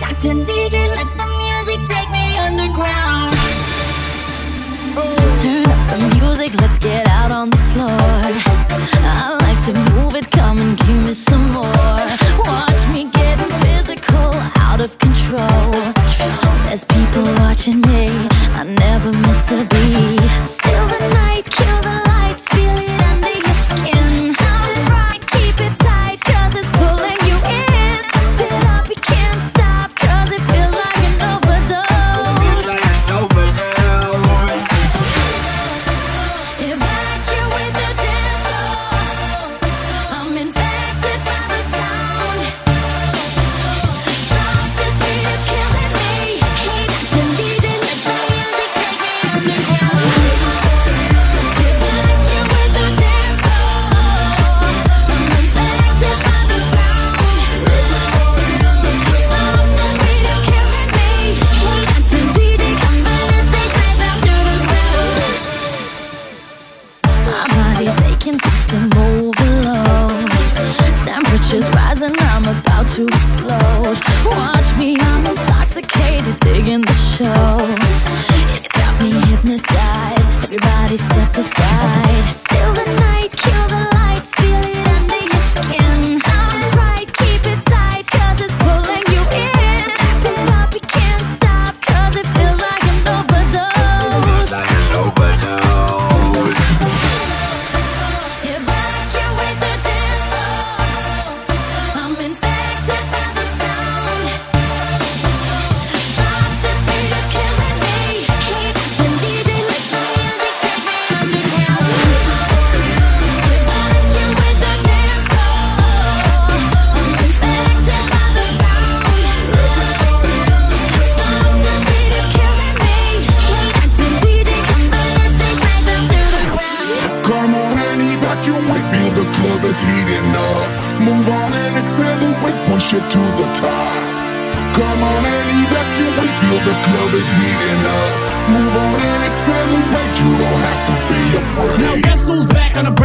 beat. DJ, let the music take me underground. Turn up the music, let's get out on the floor. I like to move it, come and give me some more. Watch me getting physical, out of control. There's people watching me, I never miss a beat. to explode. Watch me, I'm intoxicated, digging the show. It's got me hypnotized, everybody step aside. is heating up. Move on and accelerate, push it to the top. Come on and evacuate, feel the club is heating up. Move on and accelerate, you don't have to be afraid. Now guess who's back on the